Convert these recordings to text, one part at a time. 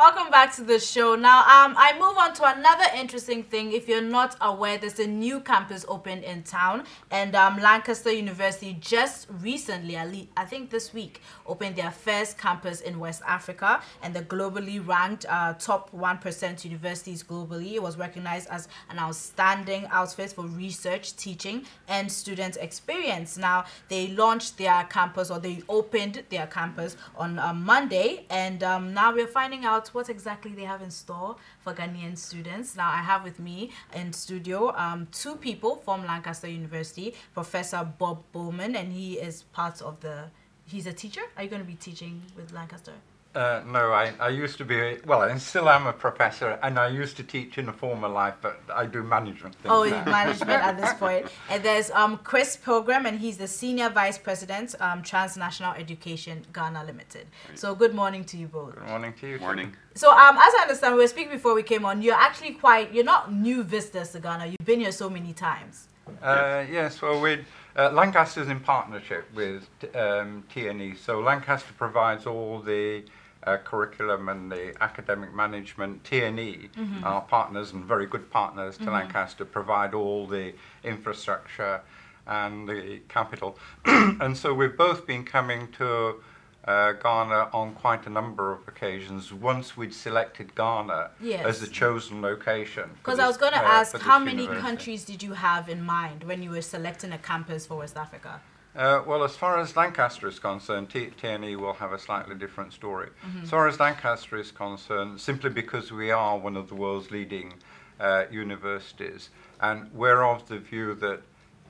Welcome back to the show. Now, um, I move on to another interesting thing. If you're not aware, there's a new campus opened in town, and um, Lancaster University just recently, I think this week, opened their first campus in West Africa, and the globally ranked uh, top 1% universities globally. It was recognized as an outstanding outfit for research, teaching, and student experience. Now, they launched their campus, or they opened their campus on uh, Monday, and um, now we're finding out what exactly they have in store for Ghanaian students. Now, I have with me in studio um, two people from Lancaster University, Professor Bob Bowman, and he is part of the, he's a teacher? Are you going to be teaching with Lancaster? Uh, no, I, I used to be, well, I still am a professor, and I used to teach in a former life, but I do management things Oh, now. management at this point. And there's um, Chris Pilgrim, and he's the Senior Vice President, um, Transnational Education Ghana Limited. Right. So good morning to you both. Good morning to you. Morning. So um, as I understand, we were speaking before we came on, you're actually quite, you're not new visitors to Ghana. You've been here so many times. Uh, yes, well, we uh, Lancaster's in partnership with um, TNE, so Lancaster provides all the uh, curriculum and the academic management, TNE, mm-hmm. our partners and very good partners to mm-hmm. Lancaster, provide all the infrastructure and the capital. and so we've both been coming to uh, Ghana on quite a number of occasions once we'd selected Ghana yes. as the chosen location. Because I was going to uh, ask, how many university. countries did you have in mind when you were selecting a campus for West Africa? Uh, well, as far as Lancaster is concerned, T- TNE will have a slightly different story. Mm-hmm. As far as Lancaster is concerned, simply because we are one of the world's leading uh, universities, and we're of the view that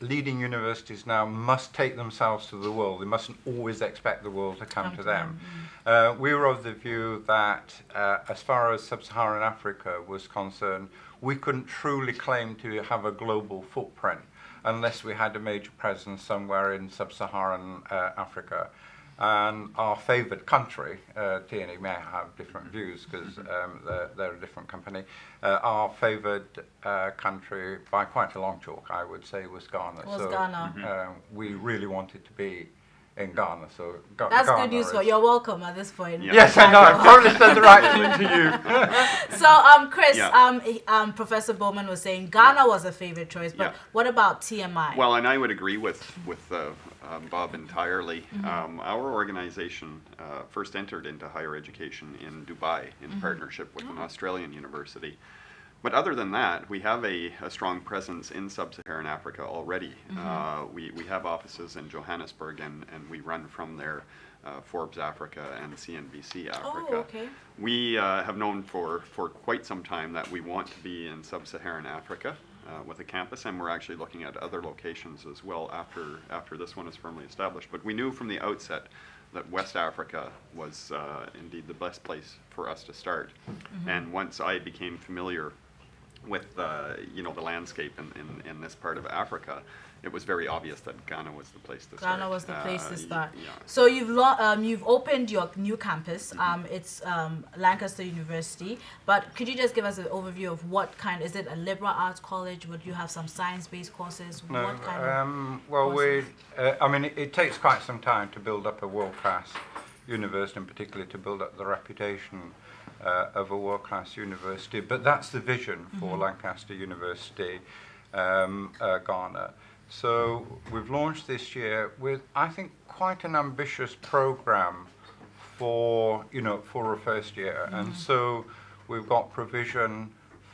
leading universities now must take themselves to the world. They mustn't always expect the world to come, come to them. them. Mm-hmm. Uh, we were of the view that, uh, as far as sub Saharan Africa was concerned, we couldn't truly claim to have a global footprint unless we had a major presence somewhere in sub-Saharan uh, Africa. And our favoured country, uh, TNE may have different views because um, they're, they're, a different company. Uh, our favoured uh, country, by quite a long chalk, I would say, was Ghana. Was so Ghana. Uh, we really wanted to be in Ghana. So Ga- that's Ghana good news for you. You're welcome at this point. Yeah. Yes, I know. I probably said the right thing to you. so, um, Chris, yeah. um, um, Professor Bowman was saying Ghana yeah. was a favorite choice, but yeah. what about TNE? Well, and I would agree with with uh, um, Bob entirely. Mm-hmm. Um, our organization uh, first entered into higher education in Dubai in mm-hmm. partnership with oh. an Australian university. But other than that, we have a, a strong presence in sub-Saharan Africa already. Mm-hmm. Uh, we, we have offices in Johannesburg and, and we run from there uh, Forbes Africa and CNBC Africa. Oh, okay. We uh, have known for, for quite some time that we want to be in sub-Saharan Africa uh, with a campus, and we're actually looking at other locations as well after, after this one is firmly established. But we knew from the outset that West Africa was uh, indeed the best place for us to start. Mm-hmm. And once I became familiar with uh, you know the landscape in, in, in, this part of Africa, it was very obvious that Ghana was the place to start. Ghana was the place uh, to start. Yeah. So you've lo- um, you've opened your new campus. Mm-hmm. Um, it's um, Lancaster University. But could you just give us an overview of what kind? Is it a liberal arts college? Would you have some science-based courses? No, what kind um, well, we. Uh, I mean, it, it, takes quite some time to build up a world-class university, and particularly to build up the reputation uh, of a world-class university. But that's the vision for mm-hmm. Lancaster University, um, uh, Ghana. So we've launched this year with, I think, quite an ambitious program for, you know, for a first year. Mm-hmm. And so we've got provision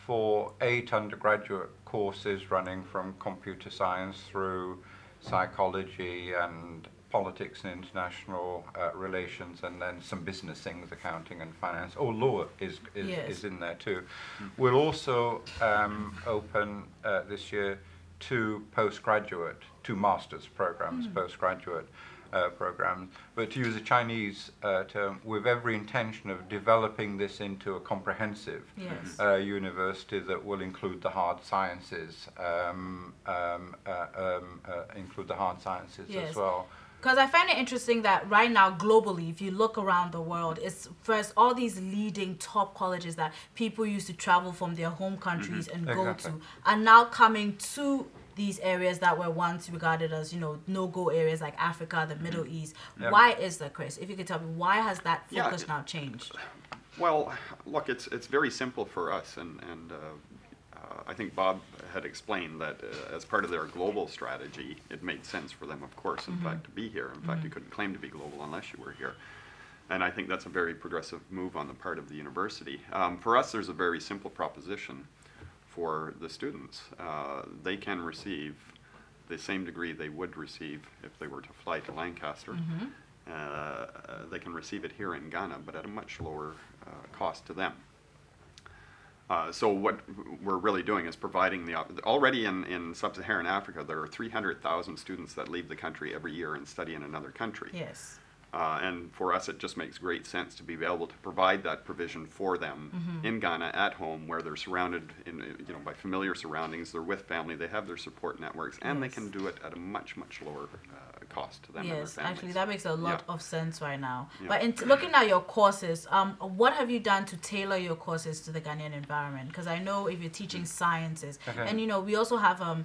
for eight undergraduate courses running from computer science through psychology and politics and international uh, relations, and then some business things, accounting and finance. Oh, law is is, yes. is in there too. Mm. We'll also um, open uh, this year two postgraduate, two masters programs, mm. postgraduate. Uh, programs, but to use a Chinese uh, term, with every intention of developing this into a comprehensive yes. uh, university that will include the hard sciences, um, um, uh, um, uh, include the hard sciences yes. as well. Because I find it interesting that right now, globally, if you look around the world, it's first all these leading top colleges that people used to travel from their home countries mm-hmm. and exactly. go to are now coming to these areas that were once regarded as, you know, no-go areas like Africa, the Middle mm-hmm. East. Yep. Why is that, Chris? If you could tell me, why has that focus yeah, now changed? Well, look, it's, it's very simple for us, and, and uh, I think Bob had explained that uh, as part of their global strategy, it made sense for them, of course, in fact, to be here. In fact, you couldn't claim to be global unless you were here. And I think that's a very progressive move on the part of the university. Um, for us, there's a very simple proposition for the students. Uh, they can receive the same degree they would receive if they were to fly to Lancaster. Uh, uh, they can receive it here in Ghana, but at a much lower uh, cost to them. Uh, so what we're really doing is providing the already in, in sub-Saharan Africa there are 300,000 students that leave the country every year and study in another country. Yes. Uh, and for us, it just makes great sense to be able to provide that provision for them Mm-hmm. in Ghana at home, where they're surrounded in, you know, by familiar surroundings. They're with family. They have their support networks, and they can do it at a much, much lower uh, cost to them Yes, actually, that makes a lot Yeah. of sense right now. Yeah. But in t- looking at your courses, um, what have you done to tailor your courses to the Ghanaian environment? Because I know if you're teaching sciences, Okay. and you know, we also have um,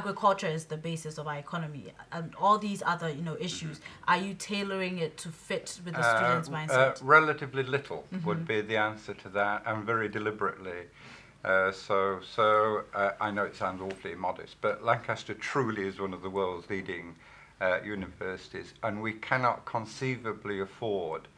agriculture is the basis of our economy, and all these other you know issues. Are you tailoring it to fit with the Uh, students' uh, mindset? relatively little would be the answer to that, and very deliberately. Uh, so, so uh, I know it sounds awfully modest, but Lancaster truly is one of the world's leading uh, universities, and we cannot conceivably afford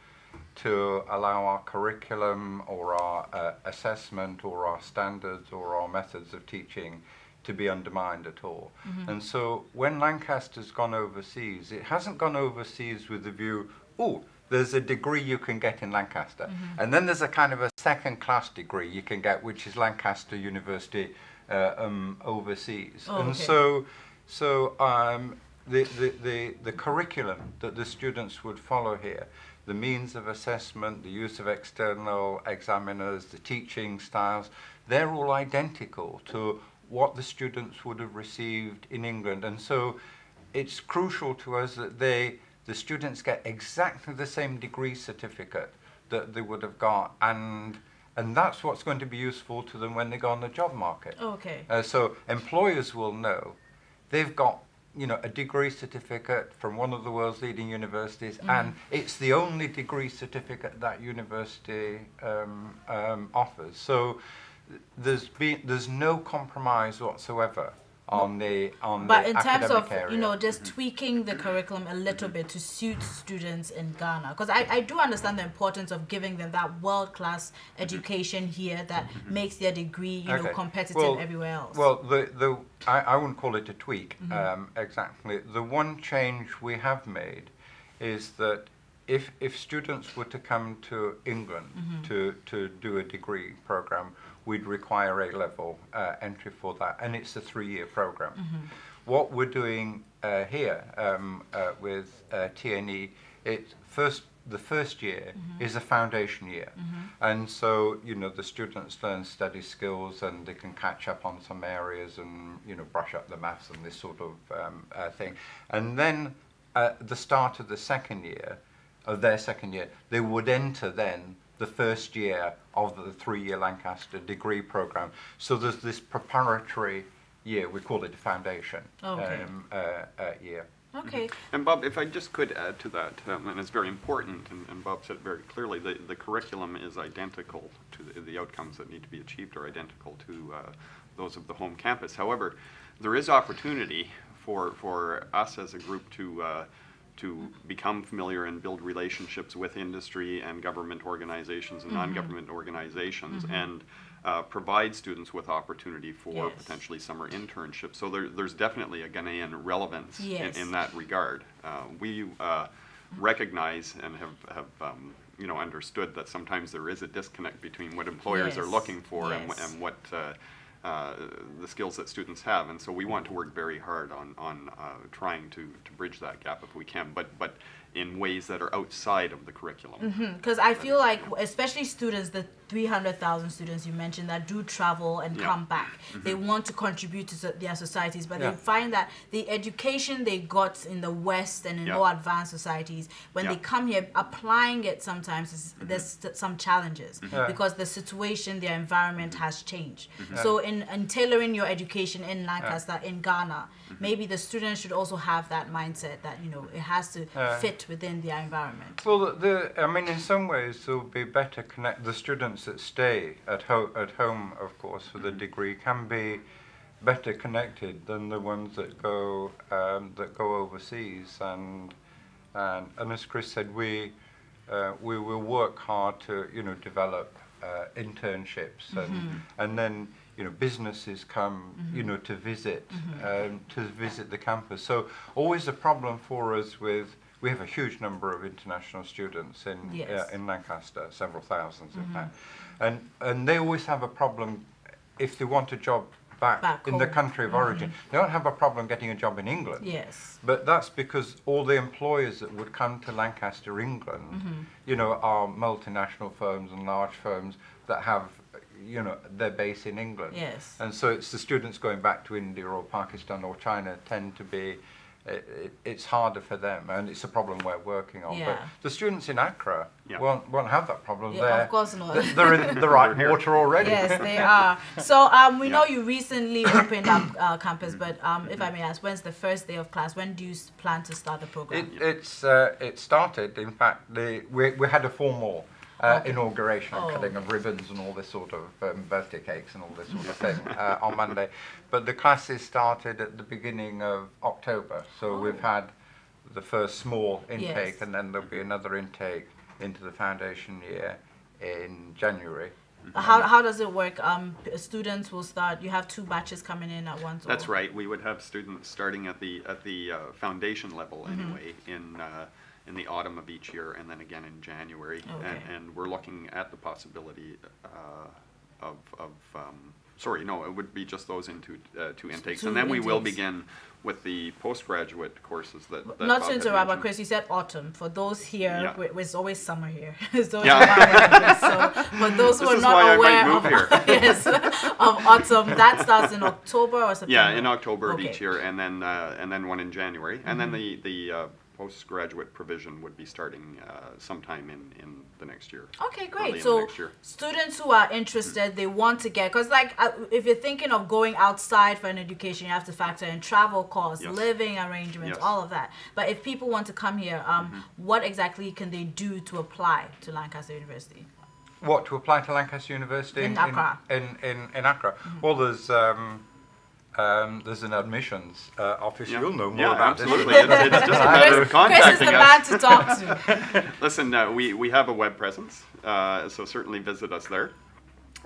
to allow our curriculum or our uh, assessment or our standards or our methods of teaching to be undermined at all. And so when Lancaster's gone overseas, it hasn't gone overseas with the view, oh, there's a degree you can get in Lancaster. And then there's a kind of a second class degree you can get, which is Lancaster University uh, um, overseas. Oh, and okay. so, so um, the, the, the, the curriculum that the students would follow here, the means of assessment, the use of external examiners, the teaching styles, they're all identical to what the students would have received in England. And so it's crucial to us that they, the students get exactly the same degree certificate that they would have got. And, and that's what's going to be useful to them when they go on the job market. okay. Uh, so employers will know they've got you know a degree certificate from one of the world's leading universities, and it's the only degree certificate that university um, um, offers. So th- there's been there's no compromise whatsoever on the on But the in terms of area. you know just tweaking the curriculum a little bit to suit students in Ghana, because I, I do understand the importance of giving them that world class education here that makes their degree you know competitive Well- everywhere else. Well, the, the, I, I wouldn't call it a tweak Mm-hmm. um, exactly. The one change we have made is that if, if students were to come to England Mm-hmm. to, to do a degree program, we'd require A level uh, entry for that, and it's a three year program. Mm-hmm. What we're doing uh, here um, uh, with uh, TNE, it first the first year Mm-hmm. is a foundation year, and so you know the students learn study skills and they can catch up on some areas and you know brush up the maths and this sort of um, uh, thing, and then at the start of the second year, of their second year, they would enter then the first year of the three-year Lancaster degree program. So there's this preparatory year, we call it a foundation Okay. um, uh, uh, year. okay. And Bob, if I just could add to that, um, and it's very important, and, and Bob said it very clearly, the, the curriculum is identical to the, the outcomes that need to be achieved are identical to uh, those of the home campus. However, there is opportunity for, for us as a group to, uh, to become familiar and build relationships with industry and government organizations and non-government organizations and uh, provide students with opportunity for Yes. potentially summer internships. So there, there's definitely a Ghanaian relevance Yes. in, in that regard. Uh, we uh, recognize and have, have um, you know, understood that sometimes there is a disconnect between what employers are looking for and, Yes. and what uh, the skills that students have. And so we want to work very hard on, on uh, trying to, to bridge that gap if we can, but, but in ways that are outside of the curriculum. Mm-hmm. Because I feel like, especially students, the 300,000 students you mentioned that do travel and Yeah. come back, mm-hmm. they want to contribute to so- their societies, but Yeah. they find that the education they got in the West and in Yeah. more advanced societies, when they come here, applying it sometimes, is, mm-hmm. there's s- some challenges Yeah. because the situation, their environment has changed. So, in, in tailoring your education in Lancaster, in Ghana, maybe the students should also have that mindset that, you know, it has to Yeah. fit within their environment? Well, the, the, I mean, in some ways, there'll be better connect. The students that stay at home, at home, of course, for the degree, can be better connected than the ones that go um, that go overseas. And and, and as Chris said, we uh, we will work hard to you know develop uh, internships and and then you know businesses come you know to visit um, to visit the campus. So always a problem for us with we have a huge number of international students in uh, Yes. uh, in Lancaster, several 1000s in fact, mm-hmm. and and they always have a problem if they want a job back, Back in the country of origin. Mm-hmm. They don't have a problem getting a job in England. Yes. But that's because all the employers that would come to Lancaster, England, mm-hmm. you know, are multinational firms and large firms that have, you know, their base in England. Yes. And so it's the students going back to India or Pakistan or China tend to be, it, it, it's harder for them, and it's a problem we're working on. But Yeah. the students in Accra Yeah. won't, won't have that problem. Yeah, they're, of course not. They're in the right water already. Yes, they are. So um, we Yeah. know you recently opened up uh, campus, but um, if I may ask, when's the first day of class? When do you plan to start the program? It, it's uh, it started. In fact, the we, we had a formal uh, Okay. inauguration, Oh. cutting of ribbons and all this sort of um, birthday cakes and all this sort of thing uh, on Monday. But the classes started at the beginning of October, so Oh. we've had the first small intake, Yes. and then there'll be another intake into the foundation year in January. How, how does it work? Um, students will start. You have two batches coming in at once. That's or- right. We would have students starting at the at the uh, foundation level Mm-hmm. anyway in uh, in the autumn of each year, and then again in January. And, Okay. and we're looking at the possibility uh, of of um, sorry, no, it would be just those into uh, two intakes, two and then we will begin with the postgraduate courses that. that Not Bob to interrupt, but. Chris, you said autumn. For those here, Yeah. it's always summer here. it's always Yeah. so for those who are not why I might aware of, yes, of autumn, that starts in October or September. Yeah, in October of Okay. Mm-hmm. each year, and then uh, and then one in January, and then the the uh, postgraduate provision would be starting uh, sometime in in the next year. Okay, great. So students who are interested, they want to get because like uh, if you're thinking of going outside for an education, you have to factor in travel costs, Yes. living arrangements, Yes. All of that. But if people want to come here, um, what exactly can they do to apply to Lancaster University? What to apply to Lancaster University In Accra. In in, in, Accra. Well, there's um, um, there's an admissions uh, office. Yeah. You'll know more Yeah, about absolutely. this. It's- it's just a I matter do. of Chris is contacting the us. man to talk to. Listen, uh, we, we have a web presence, uh, so certainly visit us there.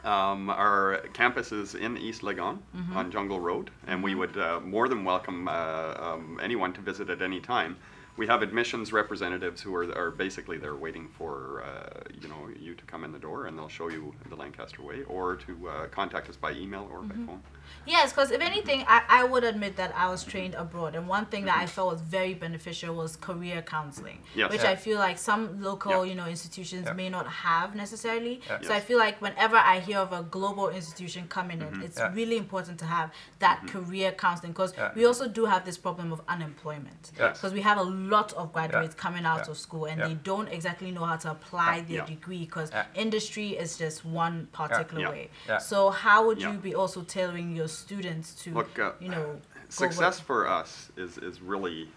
Um, our campus is in East Legon Mm-hmm. on Jungle Road, and we would uh, more than welcome uh, um, anyone to visit at any time. We have admissions representatives who are, are basically there waiting for uh, you know you to come in the door, and they'll show you the Lancaster way, or to uh, contact us by email or Mm-hmm. by phone. Yes, because if anything, I, I would admit that I was trained abroad, and one thing that I mm-hmm. felt was very beneficial was career counseling, Yes. which Yeah. I feel like some local, Yeah. you know, institutions Yeah. may not have necessarily. So I feel like whenever I hear of a global institution coming in, mm-hmm. it's Yeah. really important to have that mm-hmm. career counseling because we also do have this problem of unemployment. Yes. because we have a lot of graduates coming out of school and they don't exactly know how to apply their degree because industry is just one particular way. So how would you be also tailoring your students to, Look, uh, you know, Success for us is, is really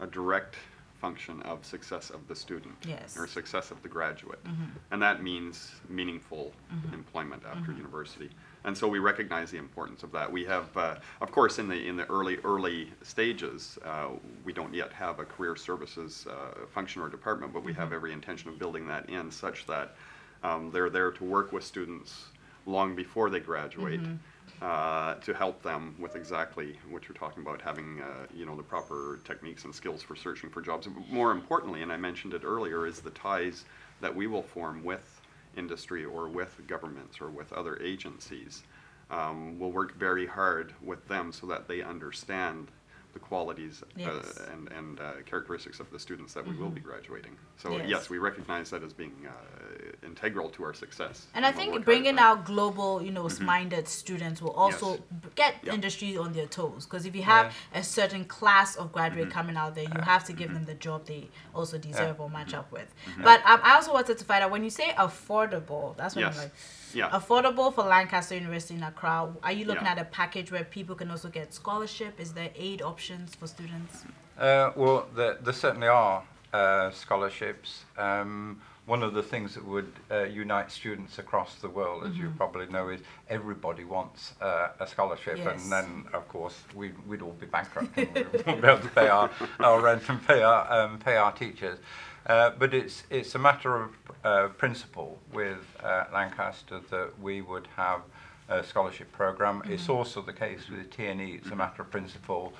a direct function of success of the student Yes. or success of the graduate. And that means meaningful employment after university. And so we recognize the importance of that. We have, uh, of course, in the in the early early stages, uh, we don't yet have a career services uh, function or department, but we have every intention of building that in such that um, they're there to work with students long before they graduate uh, to help them with exactly what you're talking about, having uh, you know the proper techniques and skills for searching for jobs. But more importantly, and I mentioned it earlier, is the ties that we will form with industry or with governments or with other agencies. Um, we'll work very hard with them so that they understand the qualities Yes. uh, and, and uh, characteristics of the students that we will be graduating. So Yes. yes, we recognize that as being uh, integral to our success. And I think bringing out global, you know, minded students will also Yes. get Yeah. industry on their toes. Because if you have a certain class of graduate Mm-hmm. coming out there, you have to give them the job they also deserve or match Mm-hmm. up with. But um, I also wanted to find out when you say affordable, that's what Yes. I'm like. Yeah. Affordable for Lancaster University in Accra. Are you looking Yeah. at a package where people can also get scholarship? Is there aid options for students? Uh, well, there, there certainly are uh, scholarships. Um, one of the things that would uh, unite students across the world, as you probably know, is everybody wants uh, a scholarship, Yes. and then, of course, we'd, we'd all be bankrupt and we wouldn't be able to pay our, our rent and pay our, um, pay our teachers. Uh, but it's, it's a matter of uh, principle with uh, Lancaster that we would have a scholarship program. It's also the case with TNE. It's a matter of principle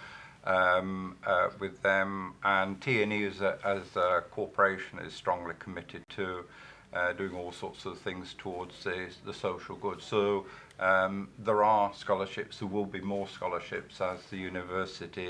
um, uh, with them. And TNE as a, as a corporation is strongly committed to uh, doing all sorts of things towards the, the social good. So um, there are scholarships, there will be more scholarships as the university